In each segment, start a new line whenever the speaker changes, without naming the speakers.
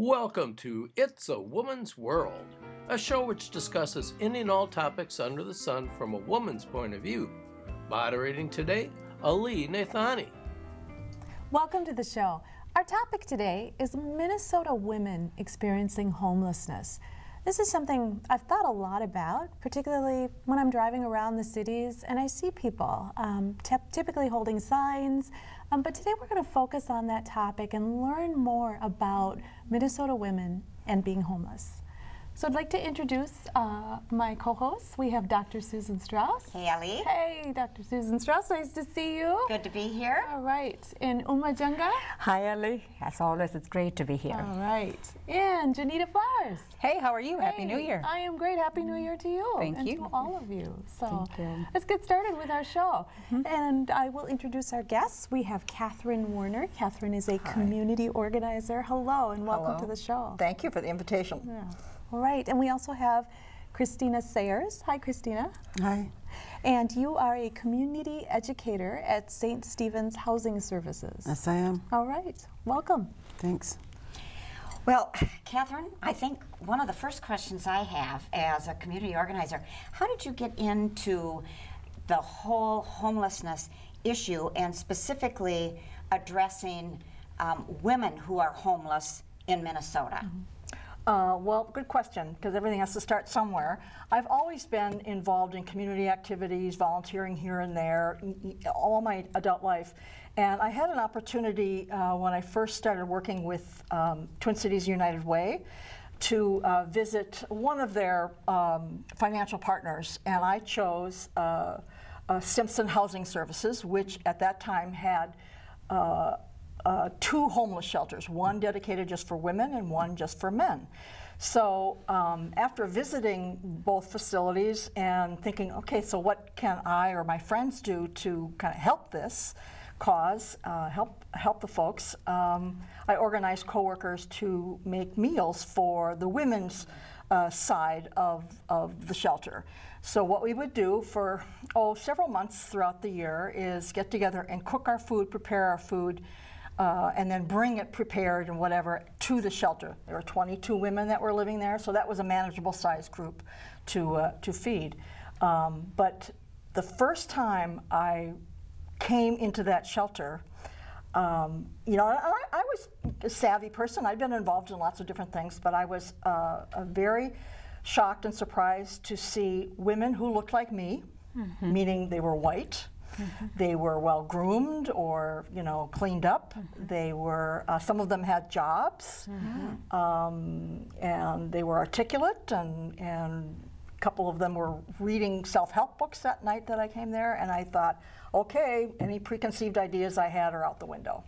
Welcome to It's a Woman's World, a show which discusses any and all topics under the sun from a woman's point of view. Moderating today, Alli Naithani.
Welcome to the show. Our topic today is Minnesota women experiencing homelessness. This is something I've thought a lot about, particularly when I'm driving around the cities and I see people um, typically holding signs. Um, but today we're going to focus on that topic and learn more about Minnesota women and being homeless. So I'd like to introduce uh, my co-hosts. We have Dr. Susan Strauss.
Hey, Alli.
Hey, Dr. Susan Strauss. Nice to see you.
Good to be here.
All right. And Uma Janga.
Hi, Alli. As always, it's great to be here.
All right. And Junita Flowers.
Hey, how are you?
Hey,
Happy New Year.
I am great. Happy New Year to you.
Thank
and
you.
to all of you. So
you.
let's get started with our show. Mm -hmm. And I will introduce our guests. We have Katherine Werner. Katherine is a
Hi.
community organizer. Hello and welcome
Hello.
to the show.
Thank you for the invitation.
Yeah. All right, and we also have Christina Sayers. Hi, Christina.
Hi.
And you are a community educator at St. Stephen's Housing Services.
Yes, I am.
All right, welcome.
Thanks.
Well, Katherine, I think one of the first questions I have as a community organizer, how did you get into the whole homelessness issue and specifically addressing um, women who are homeless in Minnesota?
Uh, well, good question, because everything has to start somewhere. I've always been involved in community activities, volunteering here and there, all my adult life. And I had an opportunity uh, when I first started working with um, Twin Cities United Way to uh, visit one of their um, financial partners, and I chose uh, uh, Simpson Housing Services, which at that time had uh, uh, two homeless shelters, one dedicated just for women and one just for men. So um, after visiting both facilities and thinking, okay, so what can I or my friends do to kind of help this cause, uh, help help the folks, um, I organized coworkers to make meals for the women's uh, side of, of the shelter. So what we would do for oh several months throughout the year is get together and cook our food, prepare our food, uh, and then bring it prepared and whatever to the shelter. There were 22 women that were living there, so that was a manageable size group to uh, to feed. Um, but the first time I came into that shelter, um, you know, I, I was a savvy person. I'd been involved in lots of different things, but I was uh, a very shocked and surprised to see women who looked like me, meaning they were white. They were well groomed or you know cleaned up. They were uh, some of them had jobs, um, and they were articulate and and a couple of them were reading self-help books that night that I came there, and I thought, okay, any preconceived ideas I had are out the window.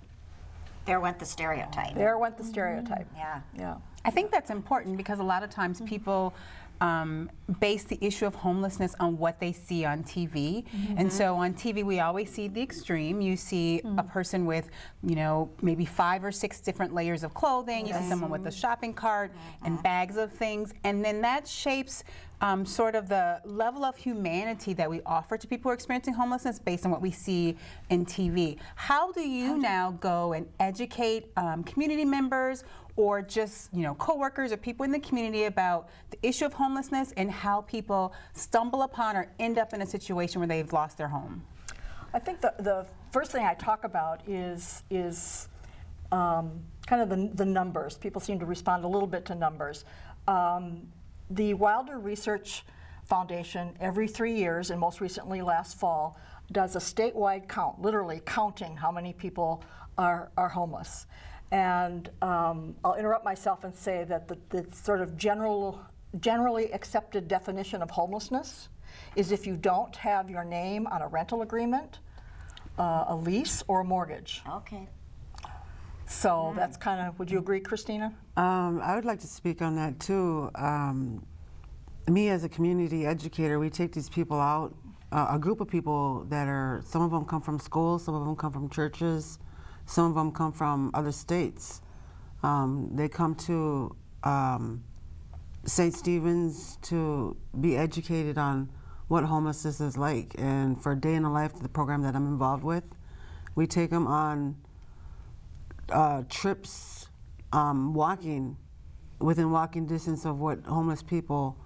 There went the stereotype.
There went the stereotype.
Yeah.
Yeah.
I think that's important because a lot of times people um, base the issue of homelessness on what they see on TV. And so on TV, we always see the extreme. You see a person with, you know, maybe five or six different layers of clothing. You see someone with a shopping cart and bags of things. And then that shapes um, sort of the level of humanity that we offer to people who are experiencing homelessness based on what we see in TV. How do you now go and educate um, community members or just you know coworkers or people in the community about the issue of homelessness and how people stumble upon or end up in a situation where they've lost their home?
I think the, the first thing I talk about is is um, kind of the, the numbers. People seem to respond a little bit to numbers. Um, the Wilder Research Foundation every three years, and most recently last fall, does a statewide count, literally counting how many people are, are homeless. And um, I'll interrupt myself and say that the, the sort of general, generally accepted definition of homelessness is if you don't have your name on a rental agreement, uh, a lease, or a mortgage.
Okay.
So that's kind of, would you agree, Christina?
Um, I would like to speak on that too. Um, me as a community educator, we take these people out, uh, a group of people that are, some of them come from schools, some of them come from churches, some of them come from other states. Um, they come to um, St. Stephen's to be educated on what homelessness is like. And for a Day in the Life, the program that I'm involved with, we take them on uh, trips um, walking within walking distance of what homeless people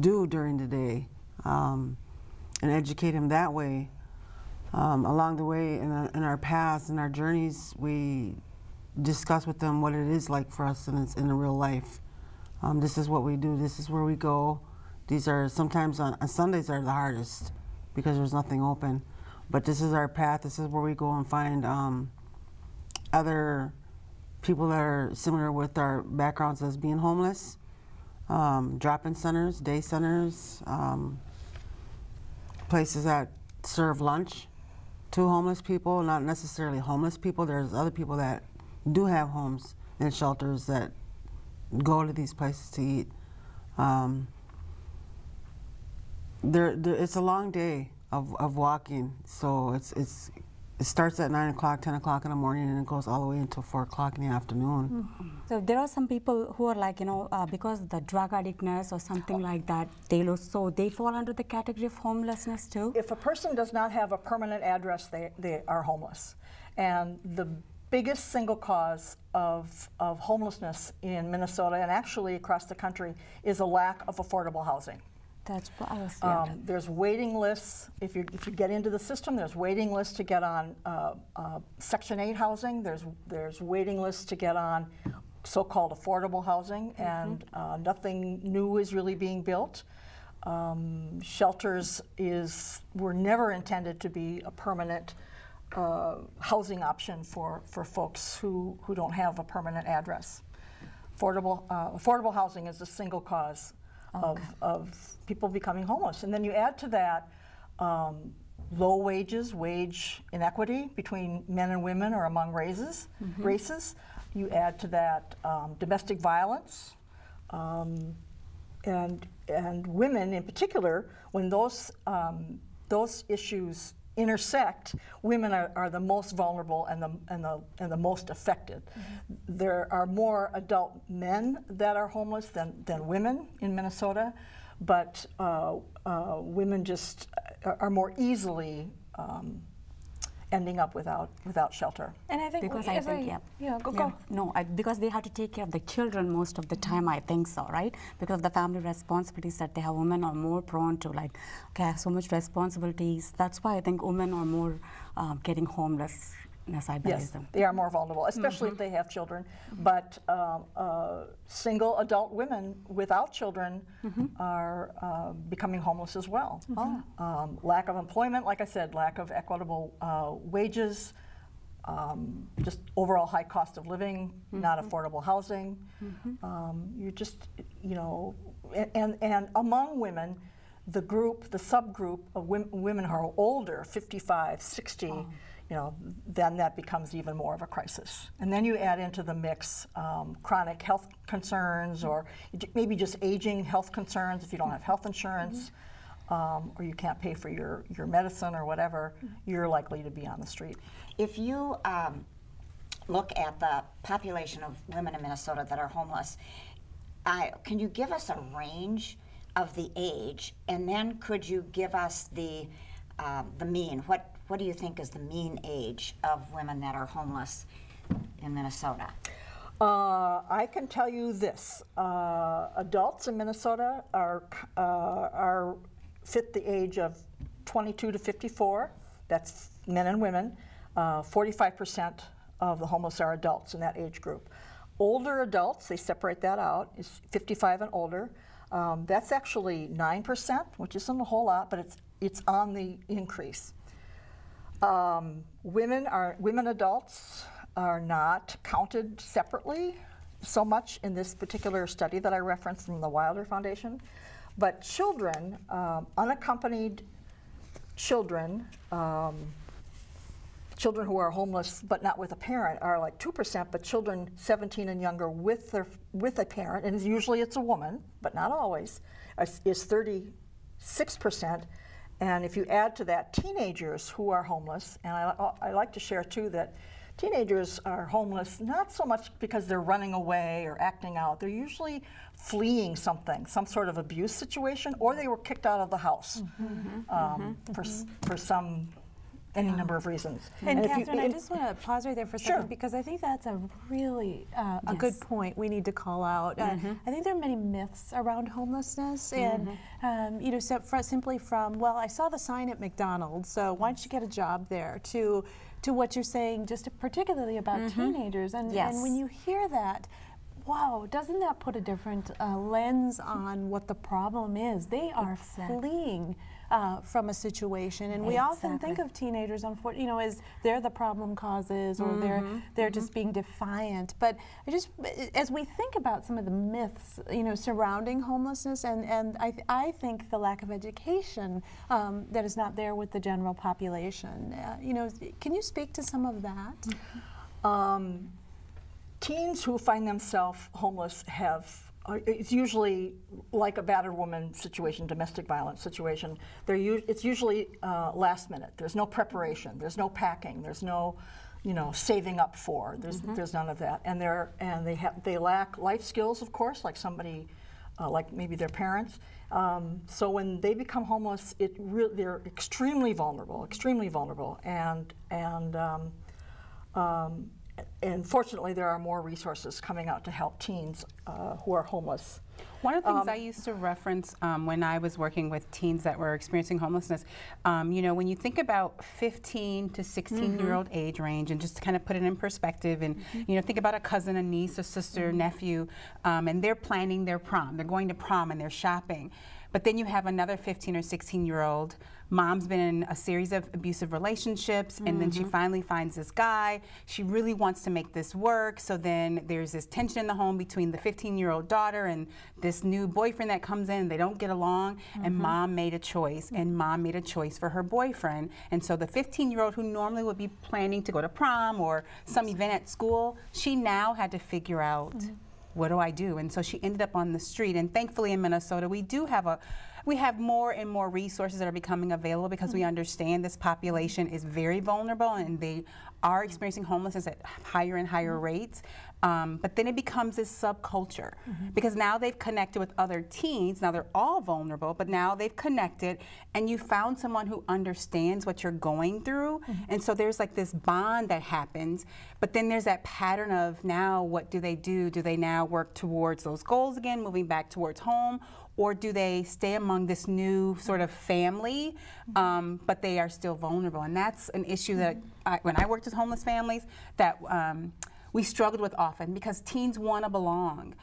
do during the day um, and educate them that way. Um, along the way in, our- in our paths and our journeys, we discuss with them what it is like for us in, in the real life. Um, this is what we do. This is where we go. These are sometimes on, on Sundays are the hardest because there's nothing open. But this is our path. This is where we go and find um, other people that are similar with our backgrounds as being homeless. Um, drop-in centers, day centers, um, places that serve lunch to homeless people. Not necessarily homeless people. There's other people that do have homes and shelters that go to these places to eat. Um, there, there, it's a long day of, of walking, so it's, it's, it starts at 9 o'clock, 10 o'clock in the morning, and it goes all the way until 4 o'clock in the afternoon.
So there are some people who are like, you know, uh, because of the drug addictness or something like that, they lose, so they fall under the category of homelessness too?
If a person does not have a permanent address, they, they are homeless. And the biggest single cause of, of homelessness in Minnesota and actually across the country is a lack of affordable housing.
That's what I was, yeah.
Um, there's waiting lists. If you if you get into the system, there's waiting lists to get on uh, uh, Section 8 housing. There's there's waiting lists to get on so-called affordable housing, and uh, nothing new is really being built. Um, shelters is were never intended to be a permanent uh, housing option for for folks who who don't have a permanent address. Affordable uh, affordable housing is a single cause of, of people becoming homeless. And then you add to that um, low wages, wage inequity between men and women or among races. races. You add to that um, domestic violence. Um, and, and women in particular, when those, um, those issues intersect, women are, are the most vulnerable and the, and the, and the most affected. There are more adult men that are homeless than, than women in Minnesota, but uh, uh, women just are, are more easily um, ending up without, without shelter.
And I think
Because I
as
think, yeah.
yeah, go,
Yeah. No, I, because they have to take care of the children most of the time, I think so, right? Because of the family responsibilities that they have, women are more prone to like, okay, I have so much responsibilities. That's why I think women are more um, getting homelessness, I.
Yes,
them.
they are more vulnerable, especially if they have children. But um, uh, single adult women without children are uh, becoming homeless as well. Um, lack of employment, like I said, lack of equitable uh, wages, um, just overall high cost of living, not affordable housing. Um, you just, you know, a- and, and among women, the group, the subgroup of women, women who are older, 55, 60, you know, then that becomes even more of a crisis. And then you add into the mix um, chronic health concerns or maybe just aging health concerns if you don't have health insurance um, or you can't pay for your, your medicine or whatever, you're likely to be on the street.
If you um, look at the population of women in Minnesota that are homeless, I, can you give us a range of the age, and then could you give us the um, the mean? What what do you think is the mean age of women that are homeless in Minnesota?
Uh, I can tell you this: uh, adults in Minnesota are uh, are fit the age of 22 to 54. That's men and women. Uh, 45% of the homeless are adults in that age group. Older adults, they separate that out, is 55 and older. Um, that's actually 9%, which isn't a whole lot, but it's it's on the increase. Um, women are women adults are not counted separately so much in this particular study that I referenced from the Wilder Foundation, but children, um, unaccompanied children, um, children who are homeless but not with a parent are like two percent, but children 17 and younger with their with a parent, and usually it's a woman, but not always, is- is 36 percent. And if you add to that teenagers who are homeless, and I, I like to share too that teenagers are homeless not so much because they're running away or acting out, they're usually fleeing something, some sort of abuse situation, or they were kicked out of the house. Mm-hmm. Mm-hmm. Um, for, mm-hmm. s- for some any number of reasons.
And,
you-
Katherine, I just want to pause right there for a
Sure.
second because I think that's a really uh, a good point we need to call out. Uh, I think there are many myths around homelessness, and um, you know, so simply from well, I saw the sign at McDonald's, so why don't you get a job there? To to what you're saying, just particularly about teenagers, and and when you hear that. Wow, doesn't that put a different uh, lens on what the problem is? They are fleeing uh, from a situation, and we often think of teenagers, unfortunately, you know, as they're the problem causes or they're they're just being defiant. But I just, as we think about some of the myths, you know, surrounding homelessness, and and I th- I think the lack of education um, that is not there with the general population. Uh, you know, can you speak to some of that?
Um, teens who find themselves homeless have it's usually like a battered woman situation, domestic violence situation. It's usually uh, last minute. There's no preparation. There's no packing. There's no, you know, saving up for. There's there's none of that. And they're and they have they lack life skills, of course, like somebody, uh, like maybe their parents. Um, so when they become homeless, it re- they're extremely vulnerable, extremely vulnerable, and and um, um, and fortunately, there are more resources coming out to help teens uh, who are homeless.
One of the things I used to reference um, when I was working with teens that were experiencing homelessness, um, you know, when you think about 15 to 16 year old age range, and just to kind of put it in perspective, and you know, think about a cousin, a niece, a sister, nephew, um, and they're planning their prom. They're going to prom and they're shopping. But then you have another 15 or 16 year old. Mom's been in a series of abusive relationships, and then she mm-hmm. finally finds this guy. She really wants to make this work. So then there's this tension in the home between the 15 year old daughter and this new boyfriend that comes in. They don't get along, and mm-hmm. mom made a choice, and mom made a choice for her boyfriend. And so the 15 year old who normally would be planning to go to prom or some event at school, she now had to figure out mm-hmm. What do I do? And so she ended up on the street. And thankfully in Minnesota, we do have a we have more and more resources that are becoming available because we mm-hmm. understand this population is very vulnerable and they are experiencing homelessness at higher and higher mm-hmm. rates. Um, but then it becomes this subculture because now they've connected with other teens. Now they're all vulnerable, but now they've connected and you found someone who understands what you're going through. And so there's like this bond that happens. But then there's that pattern of now what do they do? Do they now work towards those goals again, moving back towards home? Or do they stay among this new sort of family, um, but they are still vulnerable? And that's an issue that I, when I worked with homeless families, that um, we struggled with often because teens want to belong,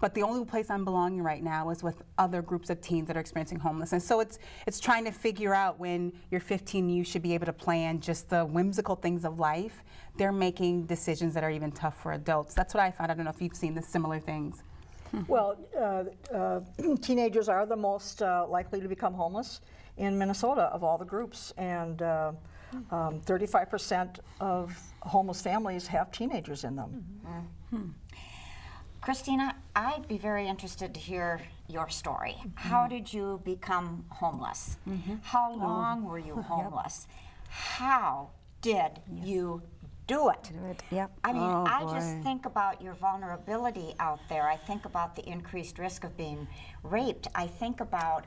but the only place I'm belonging right now is with other groups of teens that are experiencing homelessness. So it's it's trying to figure out when you're 15, you should be able to plan just the whimsical things of life. They're making decisions that are even tough for adults. That's what I found. I don't know if you've seen the similar things.
Well, uh, uh, teenagers are the most uh, likely to become homeless in Minnesota of all the groups, and uh, um, 35% of homeless families have teenagers in them. Mm-hmm. Hmm.
Christina, I'd be very interested to hear your story. How mm-hmm. did you become homeless? Mm-hmm. How oh. long were you homeless? How did you do it?
Yep.
I mean,
Oh,
I just think about your vulnerability out there. I think about the increased risk of being raped. I think about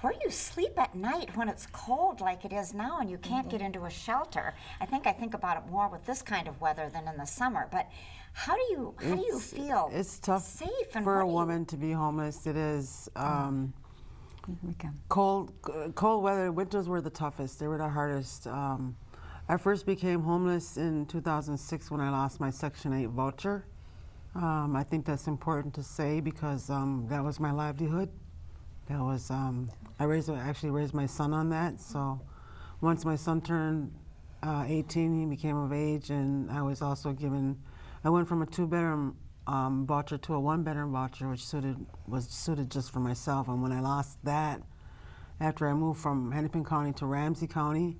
where you sleep at night when it's cold like it is now and you can't get into a shelter. I think I think about it more with this kind of weather than in the summer. But how do you how do you feel
It's tough
safe and
for a
do you-
woman to be homeless. It is. Um,
We can.
cold cold weather winters were the toughest they were the hardest um, i first became homeless in 2006 when i lost my section 8 voucher um, i think that's important to say because um, that was my livelihood that was um, i raised actually raised my son on that so once my son turned uh, 18 he became of age and i was also given i went from a two bedroom um, voucher to a one bedroom voucher which suited was suited just for myself and when i lost that after I moved from Hennepin County to Ramsey County,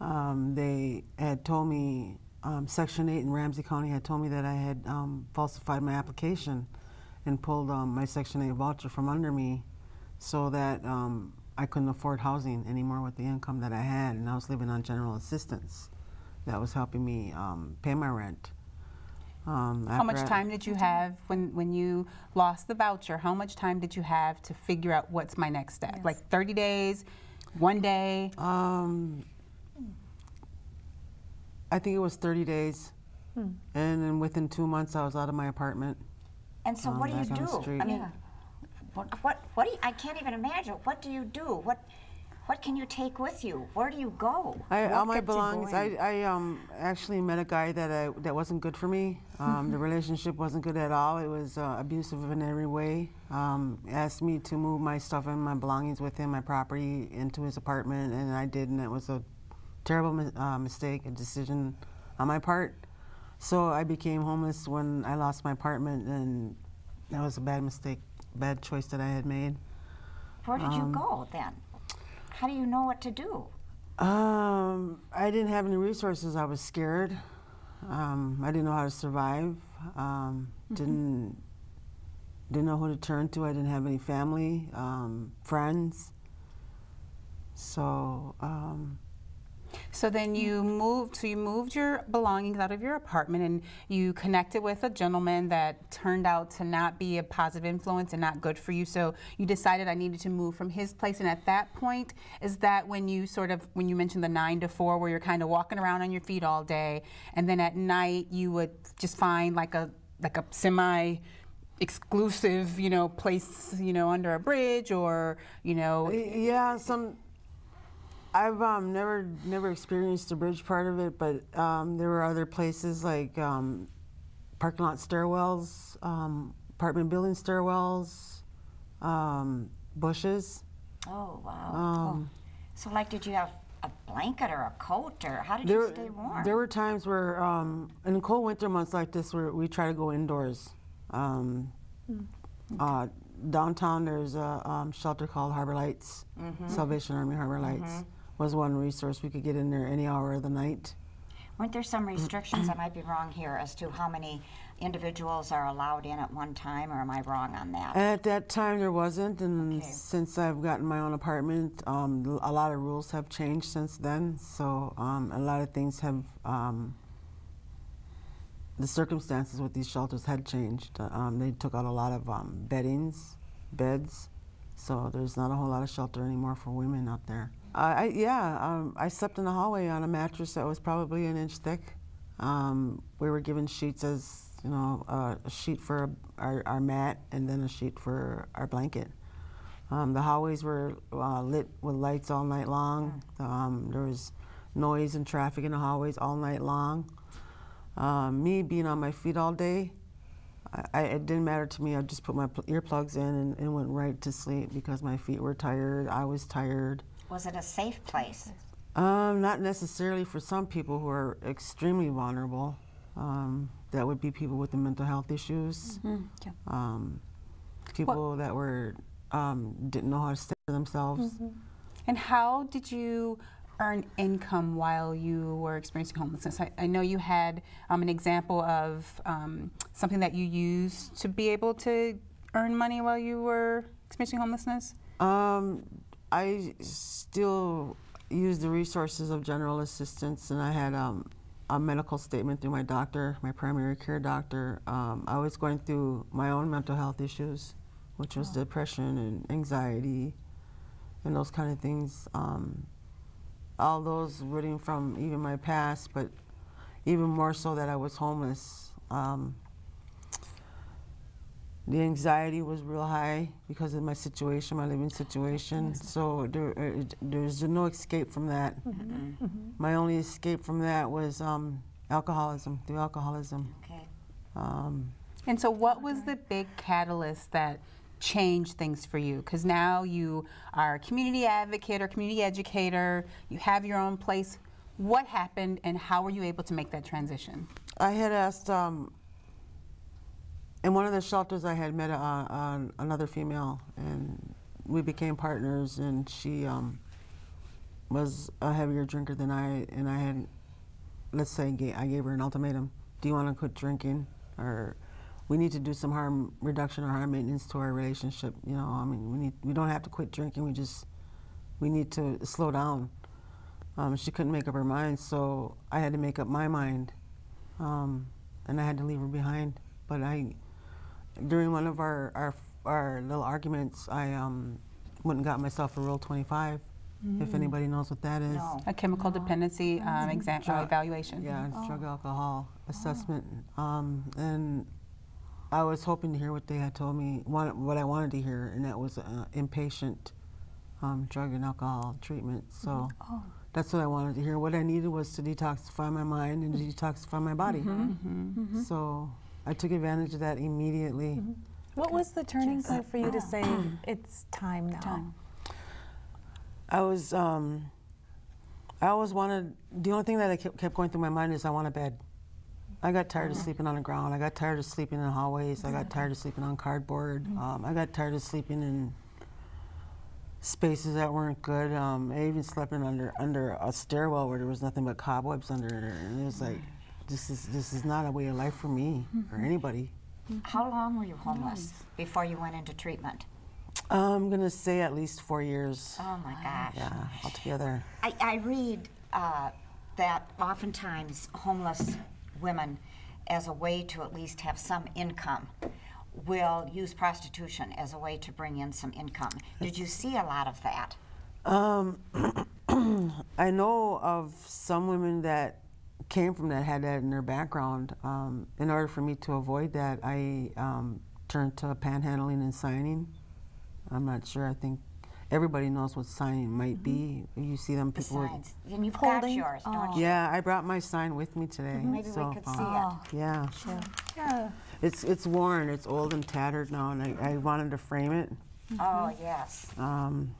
um, they had told me, um, Section 8 in Ramsey County had told me that I had um, falsified my application and pulled um, my Section 8 voucher from under me so that um, I couldn't afford housing anymore with the income that I had, and I was living on general assistance. That was helping me um, pay my rent. Um,
How much
after I-
time did you have when, when you lost the voucher? How much time did you have to figure out what's my next step? Like 30 days, one day?
Um, I think it was 30 days. And then within two months, I was out of my apartment.
And so,
Um,
what do you
on the
do?
street.
I mean, what, what, what do you, I can't even imagine. What do you do? What, what can you take with you? Where do you go?
I, all my belongings. I. I um, actually met a guy that I, that wasn't good for me. Um, the relationship wasn't good at all. It was uh, abusive in every way. Um, asked me to move my stuff and my belongings with him, my property, into his apartment, and I did, and it was a terrible mi- uh, mistake, a decision on my part. So I became homeless when I lost my apartment, and that was a bad mistake, bad choice that I had made.
Where did
Um,
you go then? How do you know what to do?
Um, I didn't have any resources. I was scared. Um, I didn't know how to survive. Um, Didn't didn't know who to turn to. I didn't have any family, um, friends. So um,
So then you moved. So you moved your belongings out of your apartment, and you connected with a gentleman that turned out to not be a positive influence and not good for you. So you decided I needed to move from his place. And at that point, is that when you sort of when you mentioned the nine to four, where you're kind of walking around on your feet all day, and then at night you would just find like a like a semi exclusive you know place you know under a bridge or you know
yeah, some. I've um, never never experienced the bridge part of it, but um, there were other places like um, parking lot stairwells, um, apartment building stairwells, um, bushes.
Oh wow.
Um,
so, like, did you have a blanket or a coat, or how did
There,
you stay warm?
there were times where, um, in cold winter months like this, where we try to go indoors. Um, uh, downtown, there's a um, shelter called Harbor Lights, Salvation Army Harbor Lights. Was one resource we could get in there any hour of the night.
Weren't there some restrictions? I might be wrong here as to how many individuals are allowed in at one time, or am I wrong on that?
At that time, there wasn't, and
Okay.
since I've gotten my own apartment, um, a lot of rules have changed since then. So um, a lot of things have, um, the circumstances with these shelters had changed. Um, they took out a lot of um, beddings, beds, so there's not a whole lot of shelter anymore for women out there. I, I yeah, um, I slept in the hallway on a mattress that was probably an inch thick. Um, we were given sheets as you know, uh, a sheet for our, our mat and then a sheet for our blanket. Um, the hallways were uh, lit with lights all night long. Um, there was noise and traffic in the hallways all night long. Um, me being on my feet all day, I, it didn't matter to me. I just put my pl- earplugs in and, and went right to sleep because my feet were tired. I was tired.
Was it a safe place?
Um, not necessarily for some people who are extremely vulnerable. Um, that would be people with the mental health issues.
yeah.
Um, people that were um, didn't know how to stand for themselves.
And how did you earn income while you were experiencing homelessness? I, I know you had um, an example of um, something that you used to be able to earn money while you were experiencing homelessness.
I still use the resources of general assistance, and I had um, a medical statement through my doctor, my primary care doctor. Um, I was going through my own mental health issues, which was depression and anxiety, and those kind of things. Um, all those rooting from even my past, but even more so that I was homeless. Um, the anxiety was real high because of my situation, my living situation. So there, uh, it- there's no escape from that. My only escape from that was um, alcoholism, through alcoholism.
Okay.
Um,
And so, what was the big catalyst that changed things for you? Because now you are a community advocate or community educator, you have your own place. What happened, and how were you able to make that transition?
I had asked, um, in one of the shelters, I had met a, uh, another female, and we became partners. And she um, was a heavier drinker than I, and I had, let's say, I gave her an ultimatum: Do you want to quit drinking, or we need to do some harm reduction or harm maintenance to our relationship? You know, I mean, we need, we don't have to quit drinking. We just, we need to slow down. Um, she couldn't make up her mind, so I had to make up my mind um, and I had to leave her behind. But I, during one of our our, our little arguments, I um, went and got myself a Rule 25 if anybody knows what that is.
No.
A chemical dependency um, exam, evaluation.
Yeah, it's drug alcohol assessment. Um, and I was hoping to hear what they had told me, what, what I wanted to hear, and that was uh, inpatient um, drug and alcohol treatment. So that's what I wanted to hear. What I needed was to detoxify my mind and detoxify my body. So I took advantage of that immediately.
What was the turning point for you to say it's time now?
I was, um, I always wanted, the only thing that I kept, kept going through my mind is I want a bed. I got tired of sleeping on the ground. I got tired of sleeping in hallways. I got tired of sleeping on cardboard. Um, I got tired of sleeping in spaces that weren't good. Um, I even slept in under under a stairwell where there was nothing but cobwebs under it, and it was like, this is this is not a way of life for me or anybody.
How long were you homeless before you went into treatment?
I'm gonna say at least four years.
Oh my gosh.
Yeah, altogether.
I, I read uh, that oftentimes homeless women, as a way to at least have some income, will use prostitution as a way to bring in some income. Did you see a lot of that?
Um, I know of some women that came from that, had that in their background. Um, in order for me to avoid that, I um, turned to panhandling and signing. I'm not sure. I think everybody knows what signing might be. You see them
The
people. with-
signs. And you've got
Holding-
yours, don't you?
yeah, I brought my sign with me today.
Maybe
so,
we could see
um,
it.
Yeah,
Yeah.
it's it's worn. It's old and tattered now, and I, I wanted to frame it.
Oh, yes.
Um,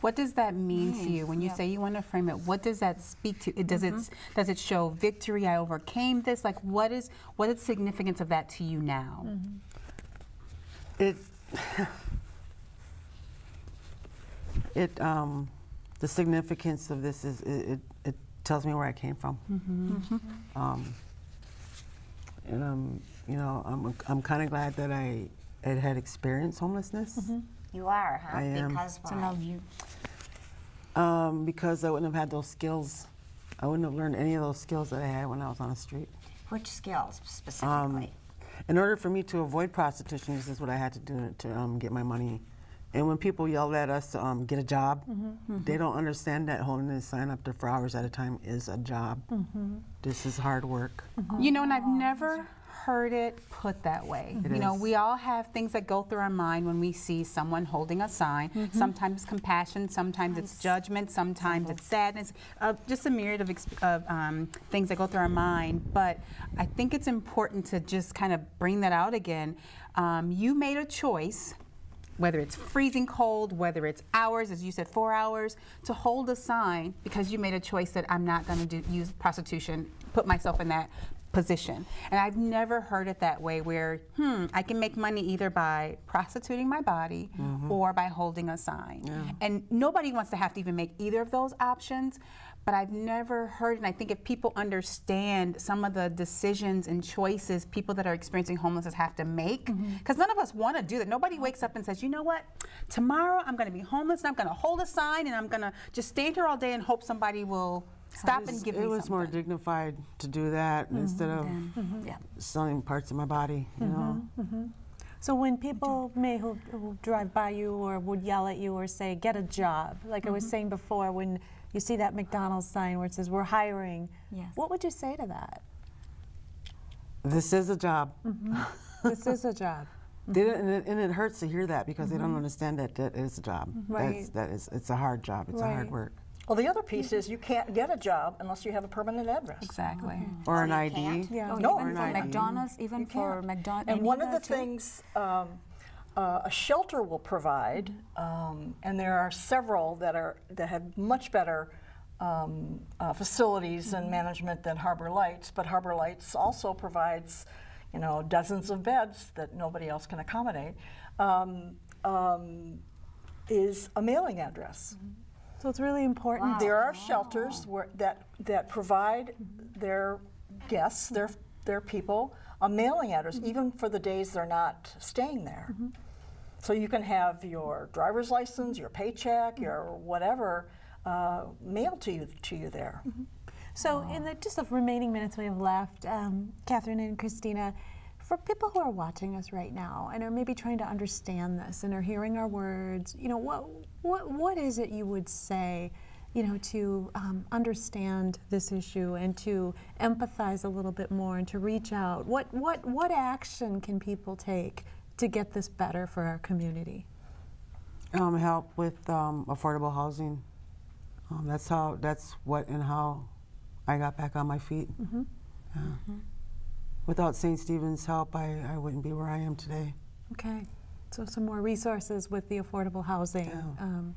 What does that mean to you when you say you want to frame it? What does that speak to? It, does it does it show victory? I overcame this. Like what is what is the significance of that to you now?
It it um, the significance of this is it, it, it tells me where I came from. Um, and um, you know, I'm I'm kind of glad that I had, had experienced homelessness
You are, huh?
I am.
Because
So
why?
now you.
um, because I wouldn't have had those skills. I wouldn't have learned any of those skills that I had when I was on the street.
Which skills
Um,
specifically?
in order for me to avoid prostitution, this is what I had to do to um, get my money. And when people yell at us to um, get a job, they don't understand that holding a sign up there for hours at a time is a job. This is hard work.
You know, and I've never heard it put that way.
It
you know, we all have things that go through our mind when we see someone holding a sign. Sometimes compassion, sometimes it's judgment, sometimes it's sadness, uh, just a myriad of, of um, things that go through our mind. But I think it's important to just kind of bring that out again. Um, you made a choice whether it's freezing cold, whether it's hours, as you said, four hours, to hold a sign because you made a choice that I'm not going to use prostitution, put myself in that position. And I've never heard it that way where, hmm, I can make money either by prostituting my body or by holding a sign. And nobody wants to have to even make either of those options. But I've never heard, and I think if people understand some of the decisions and choices people that are experiencing homelessness have to make, because none of us want to do that. Nobody wakes up and says, you know what, tomorrow I'm going to be homeless and I'm going to hold a sign and I'm going to just stand here all day and hope somebody will stop
It was-
and give
it
me It
was more dignified to do that mm-hmm. instead of mm-hmm.
Yeah.
selling parts of my body. You mm-hmm. know,
So when people may who, who drive by you or would yell at you or say, get a job, like I was saying before, when you see that McDonald's sign where it says, we're hiring,
Yes.
what would you say to that?
this is a job.
this is a job.
They don't, and, it, and it hurts to hear that because they don't understand that that is a job.
Right.
That's, that is, it's a hard job. It's a hard work.
Well, the other piece is you can't get a job unless you have a permanent address.
Exactly.
Or an ID.
can't?
Yeah.
Oh,
No.
even
Or
for
ID.
McDonald's, even
You
for. McDonald's.
And one of the things um, uh, a shelter will provide, um, and there are several that are that have much better um, uh, facilities and management than Harbor Lights. But Harbor Lights also provides, you know, dozens of beds that nobody else can accommodate. Um, um, is a mailing address.
So it's really important.
There are shelters where, that, that provide their guests, their, their people, a mailing address, even for the days they're not staying there. So you can have your driver's license, your paycheck, your whatever, uh, mailed to you, to you there.
So, in the just the remaining minutes we have left, um, Katherine and Christina, for people who are watching us right now and are maybe trying to understand this and are hearing our words, you know, what What What is it you would say, you know, to um, understand this issue and to empathize a little bit more and to reach out? What What What action can people take to get this better for our community?
Um, help with um, affordable housing. Um, that's how. That's what and how I got back on my feet.
Mm-hmm.
Yeah. Without St. Stephen's help, I, I wouldn't be where I am today.
Okay, so some more resources with the affordable housing
Yeah.
um,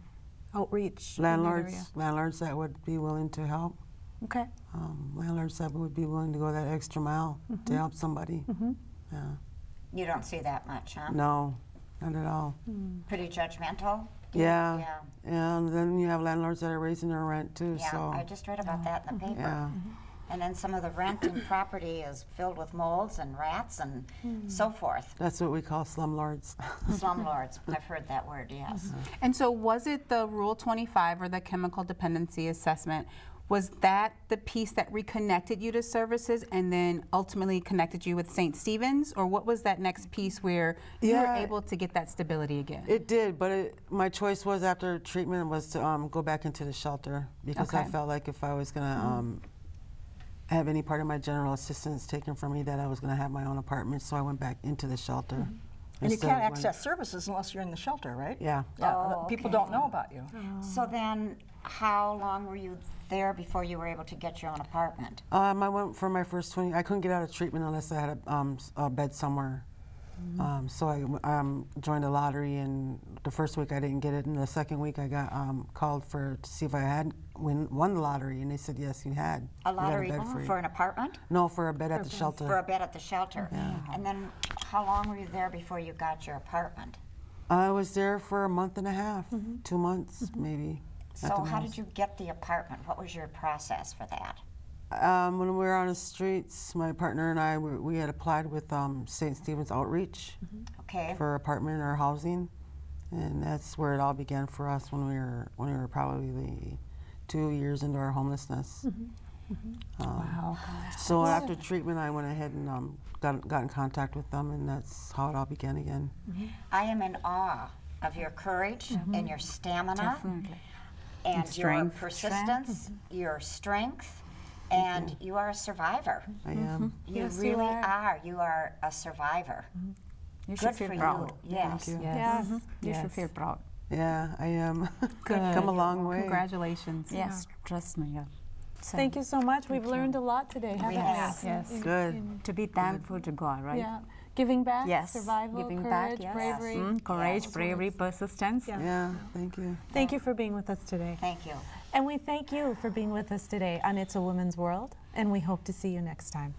outreach. in that
Landlords, landlords that would be willing to help.
Okay.
Um, landlords that would be willing to go that extra mile
Mm-hmm.
to help somebody. Yeah.
You don't see that much, huh?
No, not at all.
Pretty judgmental?
Yeah.
Yeah.
And then you have landlords that are raising their rent too.
Yeah,
so
I just read about that in the paper.
yeah.
And then some of the rent and property is filled with molds and rats and so forth.
That's what we call slumlords.
Slumlords, I've heard that word, yes.
And so, was it the Rule 25 or the chemical dependency assessment? Was that the piece that reconnected you to services and then ultimately connected you with St. Stephen's? Or what was that next piece where you were able to get that stability again?
It did, but it, my choice was after treatment was to um, go back into the shelter because I felt like if I was gonna um, have any part of my general assistance taken from me, that I was gonna have my own apartment. So I went back into the shelter.
And you can't
of going-
access services unless you're in the shelter, right?
Yeah.
Yeah,
Oh,
people
okay.
don't know about you.
So then, how long were you there before you were able to get your own apartment?
Um, I went for my first 20. I couldn't get out of treatment unless I had a, um, s- a bed somewhere. Um, so I um, joined a lottery, and the first week I didn't get it, and the second week I got um, called for to see if I had win, won the lottery, and they said yes, you had.
A lottery
bed free.
for an apartment?
No, for a bed at the
For
shelter.
For a bed at the shelter? Yeah. And then, how long were you there before you got your apartment?
I was there for a month and a half, two months maybe.
So how did you get the apartment? What was your process for that?
Um, when we were on the streets, my partner and I, we, we had applied with um, St. Stephen's Outreach
Okay,
for apartment or housing, and that's where it all began for us when we were when we were probably two years into our homelessness. Mm-hmm. Mm-hmm. Um,
wow.
So after treatment, I went ahead and um, got got in contact with them, and that's how it all began again. Mm-hmm.
I am in awe of your courage and your stamina
Definitely.
and your
strength.
persistence, your strength, and you are a survivor.
I am.
You
Yes, you
really
are.
are. You are a survivor.
You
Good
should
for
feel
you.
proud.
Yes.
you.
Yes.
You
Yes.
should feel proud.
Yeah, I am.
Good.
Come a long way.
Congratulations.
Yes, trust me. Yeah. So
Thank you so much. We've learned a lot today, haven't we?
have.
Yes.
Good.
To be thankful to God, right?
Yeah. Giving back,
Yes.
survival,
Giving
courage,
back, yes.
bravery.
Mm, courage,
Yes.
bravery, persistence.
Yeah.
Yeah, thank you.
Thank you for being with us today.
Thank you.
And we thank you for being with us today on It's a Woman's World, and we hope to see you next time.